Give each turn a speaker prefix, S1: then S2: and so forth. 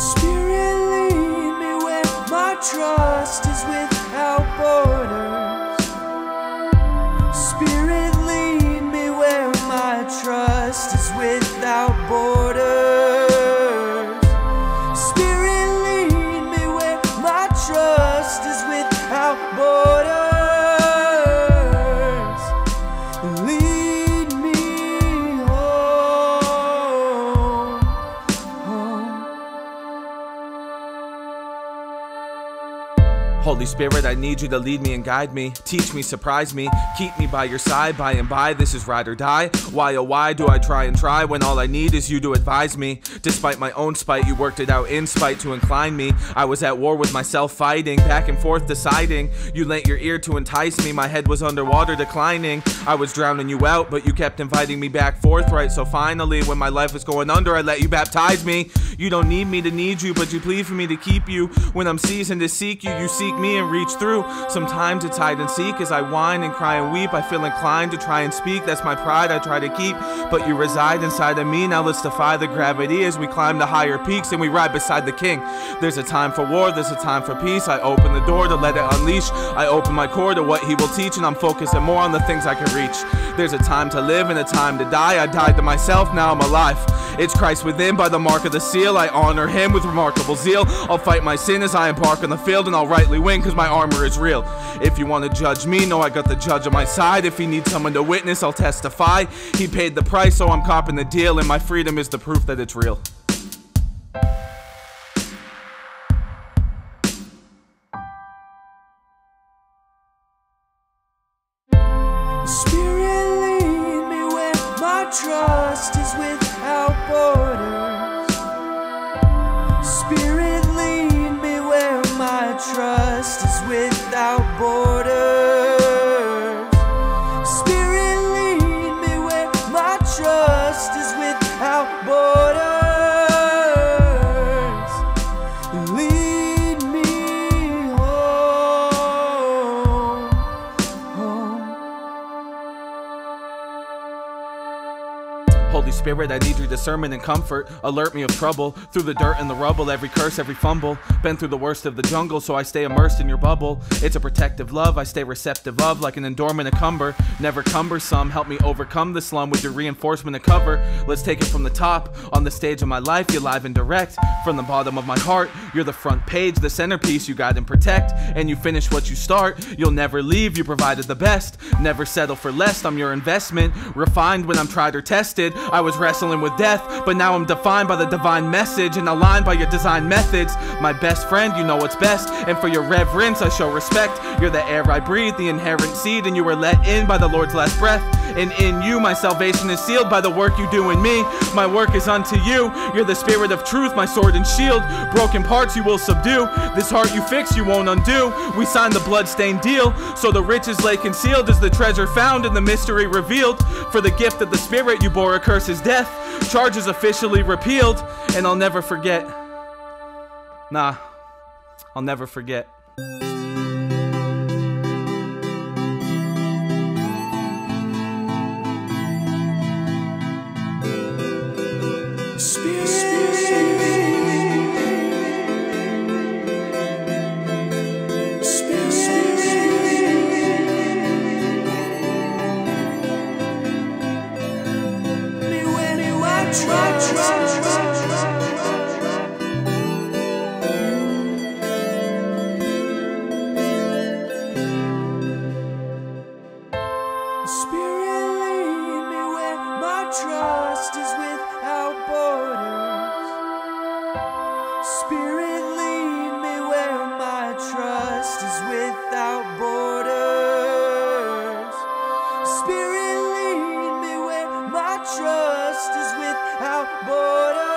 S1: Spirit, lead me where my trust is without
S2: Holy Spirit, I need you to lead me and guide me. Teach me, surprise me, keep me by your side. By and by, this is ride or die. Why, oh, why do I try and try when all I need is you to advise me? Despite my own spite, you worked it out in spite to incline me. I was at war with myself, fighting, back and forth, deciding. You lent your ear to entice me, my head was underwater, declining. I was drowning you out, but you kept inviting me back forthright. So finally, when my life was going under, I let you baptize me. You don't need me to need you, but you plead for me to keep you. When I'm seasoned to seek you, you seek me and reach through. Sometimes it's hide and seek as I whine and cry and weep. I feel inclined to try and speak. That's my pride I try to keep. But you reside inside of me. Now let's defy the gravity as we climb the higher peaks and we ride beside the king. There's a time for war, there's a time for peace. I open the door to let it unleash. I open my core to what he will teach, and I'm focusing more on the things I can reach. There's a time to live and a time to die. I died to myself, now I'm alive. It's Christ within by the mark of the seal. I honor him with remarkable zeal. I'll fight my sin as I embark on the field, and I'll rightly win because my armor is real. If you want to judge me, know I got the judge on my side. If you need someone to witness, I'll testify. He paid the price, so I'm copping the deal, and my freedom is the proof that it's real.
S1: Spirit, Spirit,
S2: I need your discernment and comfort. Alert me of trouble through the dirt and the rubble, every curse, every fumble. Been through the worst of the jungle, so I stay immersed in your bubble. It's a protective love, I stay receptive of, like an endowment a cumber. Never cumbersome, help me overcome the slum with your reinforcement to cover. Let's take it from the top. On the stage of my life, you're live and direct. From the bottom of my heart, you're the front page, the centerpiece you guide and protect. And you finish what you start, you'll never leave, you provided the best. Never settle for less, I'm your investment. Refined when I'm tried or tested. I was wrestling with death, but now I'm defined by the divine message and aligned by your design methods. My best friend, you know what's best, and for your reverence, I show respect. You're the air I breathe, the inherent seed, and you were let in by the Lord's last breath. And in you, my salvation is sealed by the work you do in me. My work is unto you. You're the spirit of truth, my sword and shield. Broken parts you will subdue. This heart you fix, you won't undo. We signed the bloodstained deal, so the riches lay concealed is the treasure found and the mystery revealed. For the gift of the spirit, you bore a curse is death. Charges officially repealed, and I'll never forget. Nah, I'll never forget.
S1: Spirit. Spirit. Spirit. Anywhere, anywhere, try, try, try. Spirit, lead me where my trust is with borders. Spirit, lead me where my trust is without borders. Spirit, lead me where my trust is without borders.